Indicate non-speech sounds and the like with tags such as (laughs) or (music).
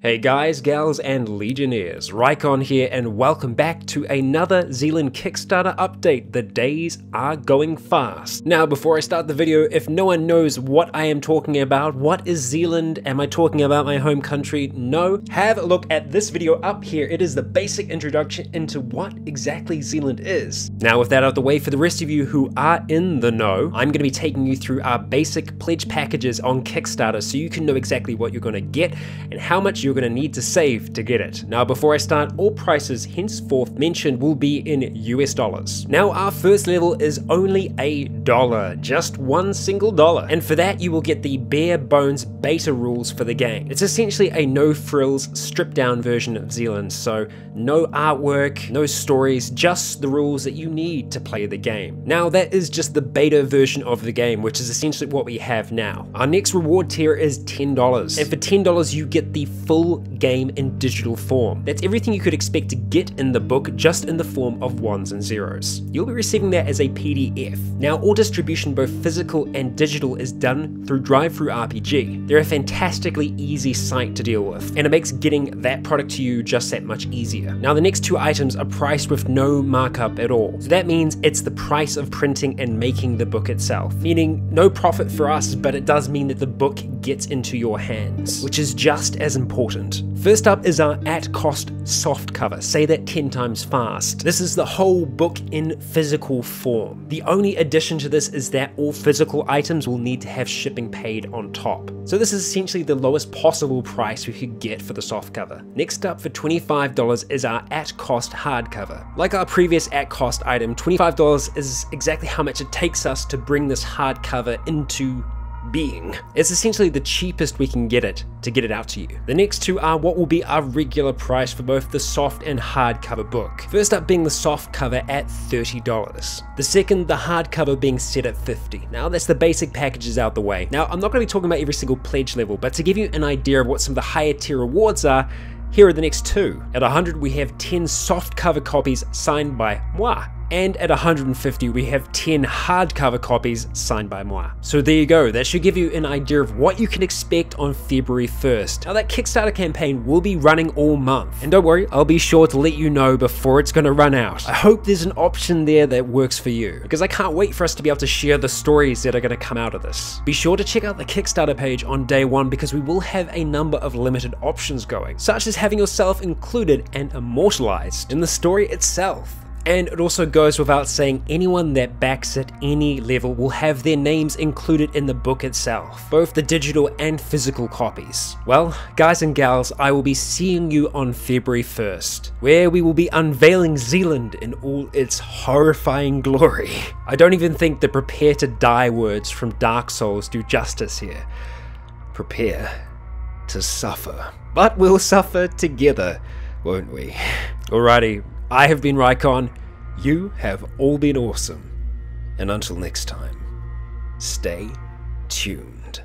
Hey guys, gals, and legionnaires, Rycon here, and welcome back to another Z-LAND Kickstarter update. The days are going fast. Now, before I start the video, if no one knows what I am talking about, what is Z-LAND? Am I talking about my home country? No. Have a look at this video up here. It is the basic introduction into what exactly Z-LAND is. Now, with that out of the way, for the rest of you who are in the know, I'm going to be taking you through our basic pledge packages on Kickstarter so you can know exactly what you're going to get and how much you're going to need to save to get it. Now, before I start, all prices henceforth mentioned will be in US dollars. Now, our first level is only a dollar, just one single dollar. And for that, you will get the bare bones beta rules for the game. It's essentially a no frills, stripped down version of Z-LAND, so no artwork, no stories, just the rules that you need to play the game. Now, that is just the beta version of the game, which is essentially what we have now. Our next reward tier is $10, and for $10, you get the full game in digital form. That's everything you could expect to get in the book, just in the form of ones and zeros. You'll be receiving that as a PDF. Now, all distribution, both physical and digital, is done through DriveThruRPG. They're a fantastically easy site to deal with, and it makes getting that product to you just that much easier. Now, the next two items are priced with no markup at all. So that means it's the price of printing and making the book itself, meaning no profit for us, but it does mean that the book gets into your hands, which is just as important. First up is our at cost soft cover. Say that 10 times fast. This is the whole book in physical form. The only addition to this is that all physical items will need to have shipping paid on top. So this is essentially the lowest possible price we could get for the soft cover. Next up for $25 is our at cost hardcover. Like our previous at cost item, $25 is exactly how much it takes us to bring this hardcover into being. It's essentially the cheapest we can get it to get it out to you. The next two are what will be our regular price for both the soft and hardcover book. First up being the soft cover at $30. The second, the hardcover being set at 50. Now that's the basic packages out the way. Now I'm not going to be talking about every single pledge level, but to give you an idea of what some of the higher tier rewards are, here are the next two. At 100 we have 10 soft cover copies signed by moi and at 150 we have 10 hardcover copies signed by moi. So there you go, that should give you an idea of what you can expect on February 1st. Now that Kickstarter campaign will be running all month, and don't worry, I'll be sure to let you know before it's gonna run out. I hope there's an option there that works for you, because I can't wait for us to be able to share the stories that are gonna come out of this. Be sure to check out the Kickstarter page on day one because we will have a number of limited options going, such as having yourself included and immortalized in the story itself. And it also goes without saying anyone that backs at any level will have their names included in the book itself, both the digital and physical copies. Well, guys and gals, I will be seeing you on February 1st, where we will be unveiling Z-LAND in all its horrifying glory. I don't even think the prepare to die words from Dark Souls do justice here. Prepare to suffer. But we'll suffer together, won't we? (laughs) Alrighty, I have been Rycon, you have all been awesome, and until next time, stay tuned.